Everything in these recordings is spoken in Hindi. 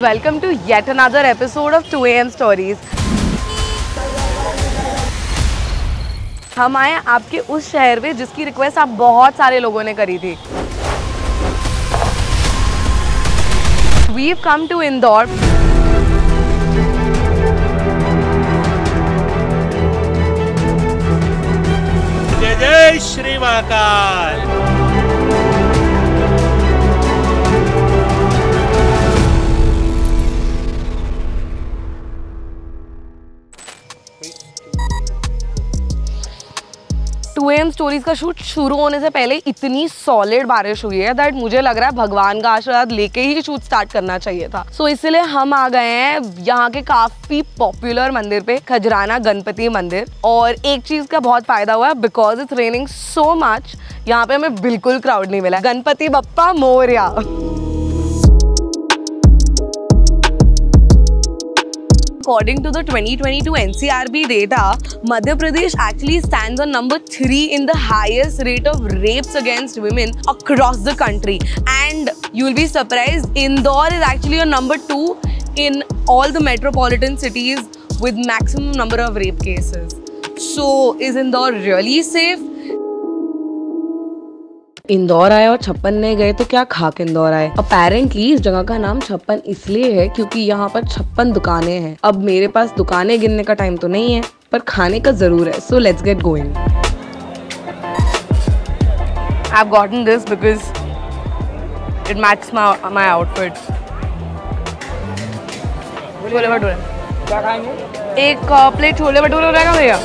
Welcome to yet another episode of 2am Stories. हम आए आपके उस शहर में जिसकी रिक्वेस्ट आप बहुत सारे लोगों ने करी थी We've come to Indore. जय जय श्री महाकाल एम स्टोरीज का शूट शुरू होने से पहले इतनी सॉलिड बारिश हुई है दैट मुझे लग रहा है भगवान का आशीर्वाद लेके ही शूट स्टार्ट करना चाहिए था। सो so, इसलिए हम आ गए हैं यहाँ के काफ़ी पॉपुलर मंदिर पे खजराना गणपति मंदिर। और एक चीज़ का बहुत फ़ायदा हुआ because it's raining so much यहाँ पे हमें बिल्कुल क्राउड नहीं मिला। Ganpati Bappa Moriya. According to the 2022 NCRB data, Madhya Pradesh actually stands on number 3 in the highest rate of rapes against women across the country. And you'll be surprised, Indore is actually on number 2 in all the metropolitan cities with maximum number of rape cases. So, is Indore really safe? Indore आए और छप्पन नहीं गए तो क्या खाक इंदौर आए? अपेरेंटली इस जगह का नाम छप्पन इसलिए है क्योंकि यहाँ पर छप्पन दुकानें हैं। अब मेरे पास दुकानें गिनने का टाइम तो नहीं है पर खाने का ज़रूर है so let's get going I've gotten this because it matches my my outfit. Chole bhature. क्या खाएँगे? एक प्लेट छोले भटूरे हो रहेगा भैया।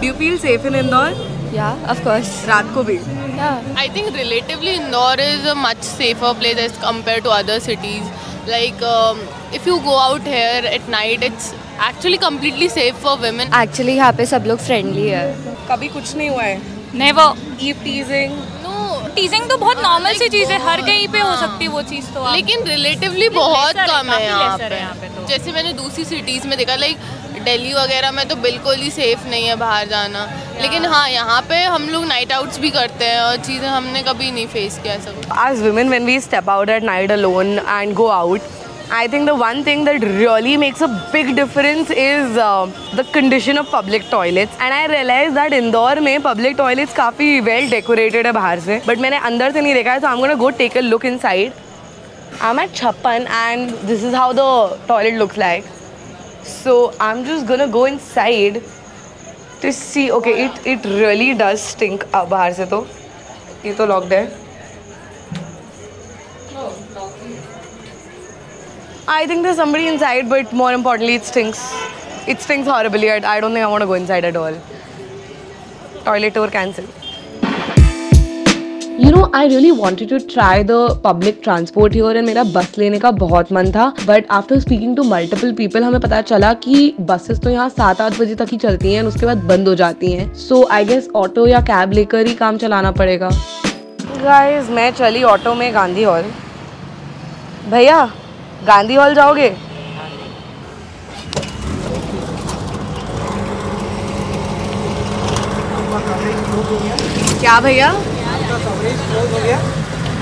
Do you feel safe in Indore? Yeah, of course. रात को भी Yeah. I think relatively Indore is a much safer place as compared to other cities. Like um, if you go out here at night, it's actually completely safe for women. Actually यहाँ पे सब लोग फ्रेंडली है कभी कुछ नहीं हुआ है never eve teasing No, teasing तो बहुत नॉर्मल सी चीज़ है हर कहीं पे हो सकती है वो चीज़ तो लेकिन रिलेटिवली बहुत कम है यहाँ पे तो। जैसे मैंने दूसरी सिटीज़ में देखा लाइक दिल्ली वगैरह में तो बिल्कुल ही सेफ़ नहीं है बाहर जाना। लेकिन हाँ यहाँ पे हम लोग नाइट आउट्स भी करते हैं और चीज़ें हमने कभी नहीं फेस किया सब। As women when we step out at night alone and go out I think the one thing that really makes a big difference is the condition of public toilets and I realise that Indore में पब्लिक टॉयलेट्स काफ़ी वेल डेकोरेटेड है बाहर से। बट मैंने अंदर से नहीं देखा है तो I am go take a look inside I am at Chhappan and this is how the toilet looks like so i'm just gonna go inside to see okay it it really does stink uh, बाहर से तो ये तो locked है I think there's somebody inside, but more importantly, it stinks. It stinks horribly. I, I don't think I want to go inside at all. Toilet tour cancel. You know I really wanted to try the public transport here and मेरा बस लेने का बहुत मन था but after speaking to multiple people हमें पता चला कि बसेस तो यहाँ सात आठ बजे तक ही चलती हैं उसके बाद बंद हो जाती हैं। सो आई गेस ऑटो या कैब लेकर ही काम चलाना पड़ेगा। गाइस मैं चली ऑटो में गांधी हॉल भैया, गांधी हॉल जाओगे? क्या भैया? कवरेज क्लोज हो गया?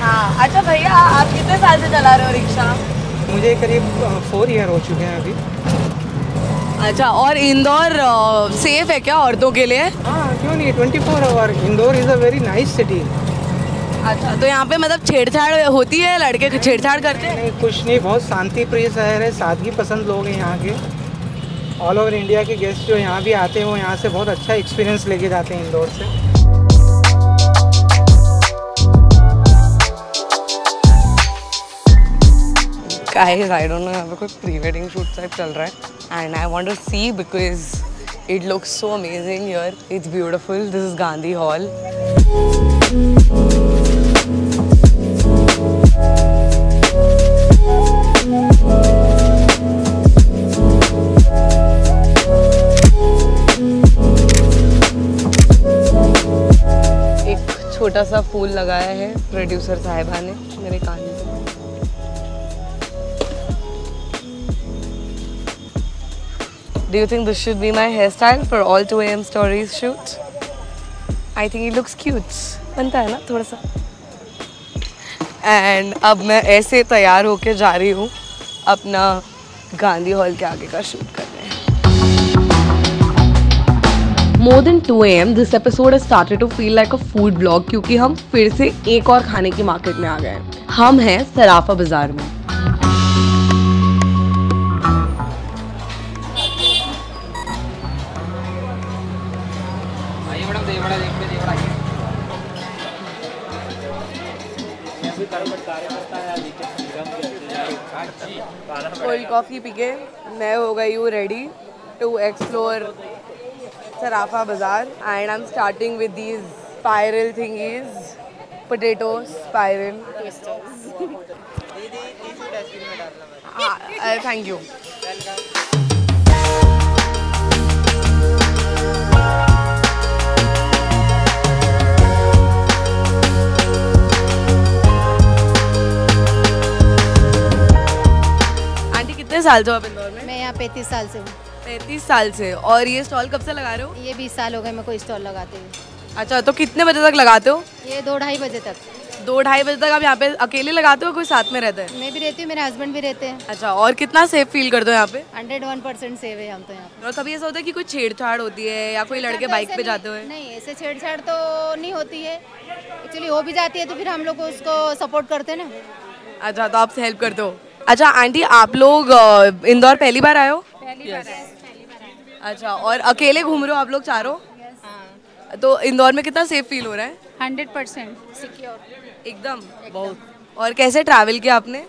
हाँ। अच्छा भैया आप कितने साल से चला रहे हो रिक्शा? मुझे करीब फोर ईयर हो चुके हैं अभी। अच्छा और इंदौर सेफ़ है क्या औरतों के लिए? हाँ क्यों नहीं? Twenty four hour Indore is a very nice city अच्छा तो यहाँ पे मतलब छेड़छाड़ होती है? लड़के छेड़छाड़ करते हैं? नहीं कुछ नहीं बहुत शांति प्रिय शहर है। सादगी पसंद लोग हैं यहाँ के। ऑल ओवर इंडिया के गेस्ट जो यहाँ भी आते हैं वो यहाँ से बहुत अच्छा एक्सपीरियंस लेके जाते हैं इंदौर से। Guys, i don't know, यहाँ पे कोई प्री वेडिंग शूट टाइप चल रहा है। And I want to see because it looks so amazing here it's beautiful this is छोटा सा फूल लगाया है प्रोड्यूसर साहिबा ने, मेरे कान में। Do you think this should be my hairstyle for all 2 a.m. stories shoot? I think he looks cute बनता है ना थोड़ा सा एंड अब मैं ऐसे तैयार होके जा रही हूँ अपना गांधी हॉल के आगे का शूट करने more than 2 am this episode has started to feel like a food क्योंकि हम फिर से एक और खाने की मार्केट में आ गए हम हैं सराफा बाज़ार में कोल्ड कॉफ़ी पी के मैं हो गई हूँ ready to explore Sarafa Bazaar and I am starting with these spiral thingies potato spiral thank you साल से हो आप इंदौर में? मैं यहाँ पैंतीस साल से हूँ। पैंतीस साल से। और ये स्टॉल कब से लगा रहे हो? ये बीस साल हो गए मेरे को स्टॉल लगाते हुए अच्छा तो कितने बजे तक लगाते हो? ये दो ढाई बजे तक। दो ढाई बजे तक आप यहाँ पे अकेले लगाते हो कोई साथ में रहता है? मैं भी रहती हूँ मेरे हस्बैंड भी रहते हैं। अच्छा और कितना सेफ़ फील करते हो यहाँ पे? हंड्रेड वन परसेंट सेव है हम तो यहाँ पे। और कभी ऐसा होता है कि कोई छेड़छाड़ होती है या कोई लड़के बाइक पे जाते हुए? नहीं ऐसे छेड़छाड़ तो नहीं होती है। एक्चुअली हो भी जाती है तो फिर हम लोग उसको सपोर्ट करते हैं ना। अच्छा तो आप हेल्प करते हो। अच्छा आंटी आप लोग इंदौर पहली बार आए हो? अच्छा और अकेले घूम रहे हो आप लोग चारों? तो इंदौर में कितना सेफ़ फील हो रहा है? Hundred percent. सिक्योर एकदम बहुत। और कैसे ट्रैवल किया आपने?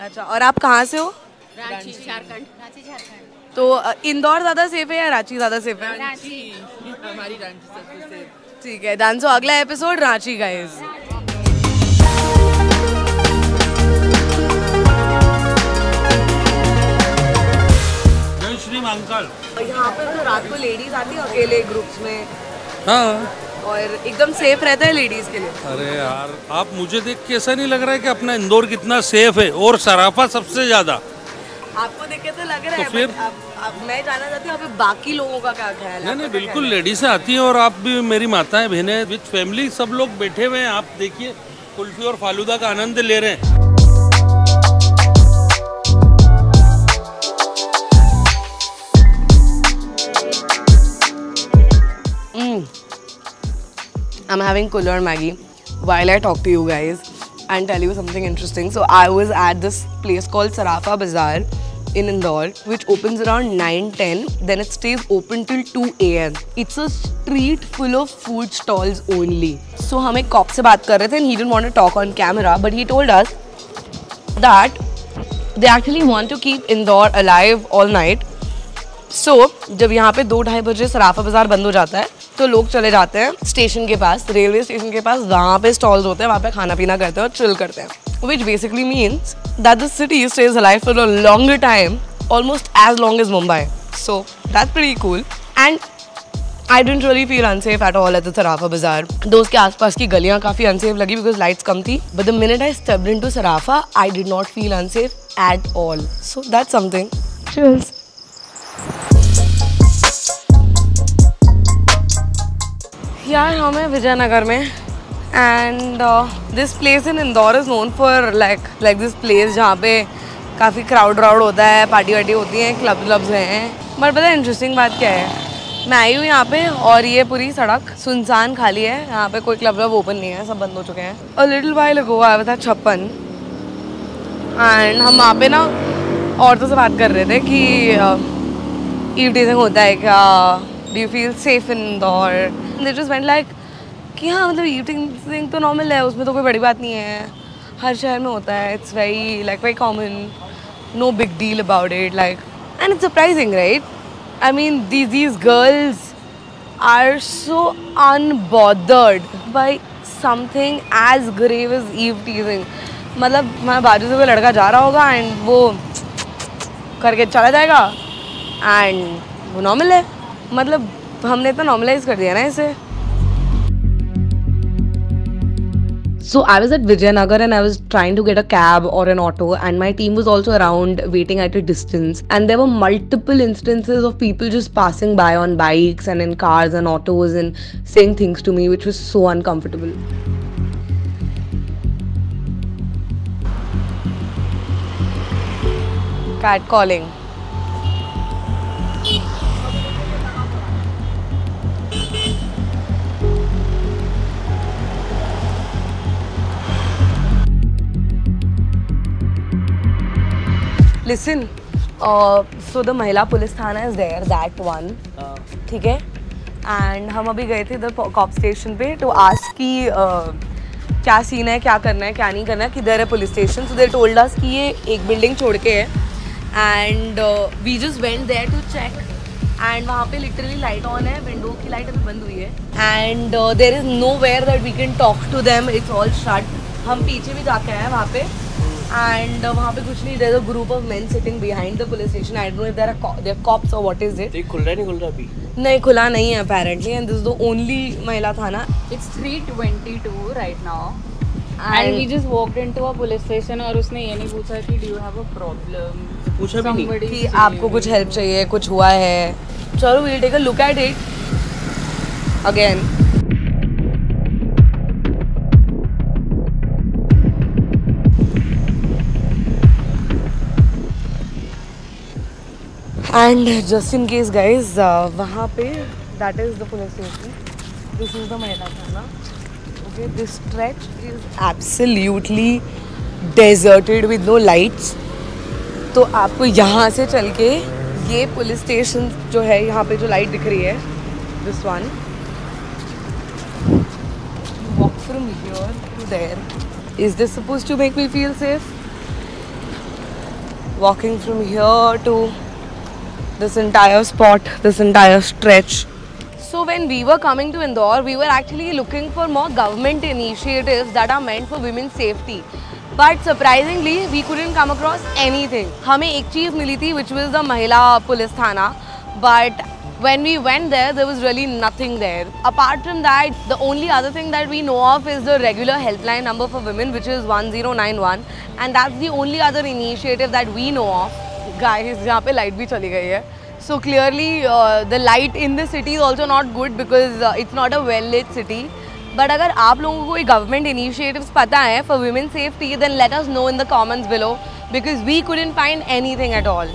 अच्छा और आप कहाँ से हो? रांची झारखंड। रांची झारखंड। तो इंदौर ज़्यादा सेफ़ है या रांची ज़्यादा सेफ़ है? हमारी रांची सबसे सेफ़ ठीक है डांसो अगला एपिसोड रांची का जय महाकाल यहाँ पे तो रात को लेडीज़ आती है अकेले ग्रुप्स में। हाँ। और एकदम सेफ़ रहता है लेडीज़ के लिए। अरे यार आप मुझे देख के ऐसा नहीं लग रहा है कि अपना इंदौर कितना सेफ़ है और सराफा सबसे ज़्यादा। आपको देख के तो लग रहा तो है तो फिर? अब अब मैं जानना चाहती हूँ बाकी लोगों का क्या ख्याल है? नहीं नहीं बिल्कुल लेडीज़ आती हैं और आप भी मेरी माताएँ बहनें विद फैमिली सब लोग बैठे हुए हैं आप देखिए कुल्फी और फालूदा का आनंद ले रहे हैं। I'm having Cooler Maggie while I talk to you guys and tell you something interesting. So I was at this place called Sarafa Bazaar in Indore, which opens around 9-10. Then it stays open till 2 a.m. It's a street full of food stalls only. So हम एक cop से बात कर रहे थे and he didn't want to talk on camera, but he told us that they actually want to keep Indore alive all night so so, जब यहाँ पे दो ढाई बजे सराफा बाज़ार बंद हो जाता है तो लोग चले जाते हैं स्टेशन के पास रेलवे स्टेशन के पास वहाँ पे स्टॉल्स होते हैं वहाँ पे खाना पीना करते हैं और चिल करते हैं। Which basically means that the city stays life for a longer time almost as long as Mumbai so that pretty cool and I didn't really feel unsafe at all at the Sarafa Bazaar though उसके आसपास की गलियाँ काफ़ी अनसेफ लगी बिकॉज़ लाइट्स कम थी. But the minute I stepped in to Sarafa I did not feel unsafe at all so that something यार हम हैं विजयनगर में। And this place in Indore is known for like like this place जहाँ पे काफ़ी क्राउड व्राउड होता है पार्टी वार्टी होती हैं क्लब व्लब्स हैं। बट पता है इंटरेस्टिंग बात क्या है? मैं आई हूँ यहाँ पे और ये पूरी सड़क सुनसान खाली है। यहाँ पे कोई क्लब व्लब ओपन नहीं है, सब बंद हो चुके हैं। और लिटिल वाइल अगो आया था छप्पन। एंड हम वहाँ पे ना औरतों से बात कर रहे थे कि ईव टीजिंग होता है क्या? Do you feel safe in Indore they just went like कि हाँ मतलब ईव टीजिंग तो नॉर्मल है उसमें तो कोई बड़ी बात नहीं है। हर शहर में होता है it's very like very common no big deal about it like and it's surprising right I mean these, these girls are so unbothered by something as grave as eve teasing. मतलब मैं बाजू से कोई लड़का जा रहा होगा एंड वो करके चला जाएगा एंड वो नॉर्मल है। मतलब हमने तो नॉर्मलाइज कर दिया ना इसे So I was at Vijayanagar and I was trying to get a cab or an auto, and my team was also around waiting at a distance. And there were multiple instances of people just passing by on bikes and in cars and autos and saying things to me, which was so uncomfortable. Cat calling. Listen, uh, so the Mahila Police Thana is there, that one. ठीक है? एंड हम अभी गए थे इधर कॉप स्टेशन पे टू आस्क कि क्या सीन है क्या करना है क्या नहीं करना है किधर है police station so they told us कि ये एक बिल्डिंग छोड़ के है. And we just went there to check and वहाँ पे लिटरली लाइट ऑन है विंडो की लाइट अभी बंद हुई है. And there is nowhere that we can talk to them it's all shut हम पीछे भी जाके आए हैं वहाँ पे. एंड वहाँ पे कुछ नहीं there group of men sitting behind the police station I don't know there are cops और व्हाट इज़ इट खुल रहा नहीं खुल रहा अभी? नहीं खुला नहीं है apparently and this the only महिला थाना It's 3:22 right now. And we just walked into a police station और उसने ये नहीं पूछा कि do you have a problem? पूछा भी नहीं। Somebody कि आपको कुछ हेल्प चाहिए कुछ हुआ है। चलो we'll take a look at it again and just in case guys वहाँ पे that is the police station this is the महिला थाना okay this stretch is absolutely deserted with no lights तो आपको यहाँ से चल के ये पुलिस स्टेशन जो है, यहाँ पे जो लाइट दिख रही है this one walk from here to there is this suppose to make me feel safe walking from here to this entire spot, this entire stretch. So when we were coming to Indore, we were actually looking for more government initiatives that are meant for women's safety. But surprisingly, we couldn't come across anything. हमें एक चीज़ मिली थी which was the महिला पुलिस थाना. But when we went there, there was really nothing there. Apart from that, the only other thing that we know of is the regular helpline number for women, which is 1091. And that's the only other initiative that we know of. Guys जहाँ पे लाइट भी चली गई है। So clearly the light in the city is also not good because it's not a well lit city but अगर आप लोगों को कोई गवर्नमेंट इनिशिएटिव्स पता है for women safety then let us know in the comments below because we could find anything at all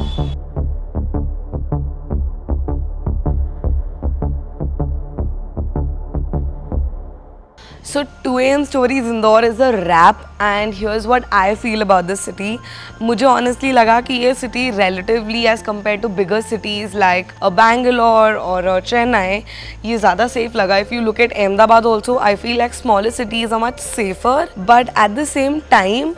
so to an stories Indore is a wrap and is what I feel about this city मुझे ऑनेस्टली लगा कि ये city relatively as compared to bigger cities like Bangalore और चेन्नई ये ज़्यादा सेफ़ लगा. If you look at Ahmedabad also I feel like smallest city is a much safer but at the same time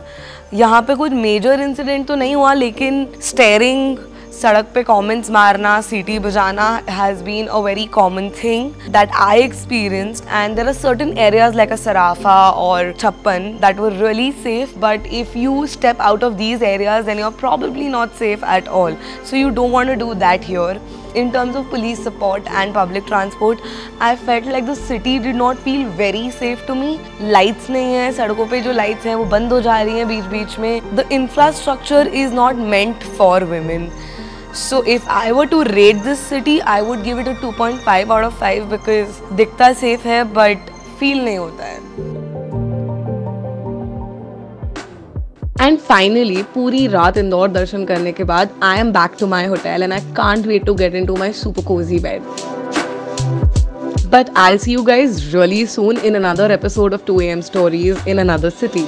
यहाँ पे कुछ मेजर इंसिडेंट तो नहीं हुआ, लेकिन स्टेयरिंग सड़क पे कमेंट्स मारना सीटी बजाना has been a very common thing that I experienced and there are certain areas like a Sarafa और Chhappan that were really safe but if you step out of these areas then you are probably not safe at all so you don't want to do that here in terms of police support and public transport i felt like the city did not feel very safe to me lights नहीं है सड़कों पे जो lights हैं वो बंद हो जा रही हैं बीच बीच में the infrastructure is not meant for women so if I were to rate this city I would give it a 2.5 out of 5 because दिखता safe है but feel नहीं होता है एंड फाइनली पूरी रात इंदौर दर्शन करने के बाद I am back to my hotel and I can't wait to get into my super cozy bed But I'll see you guys really soon in another episode of 2am Stories in another city.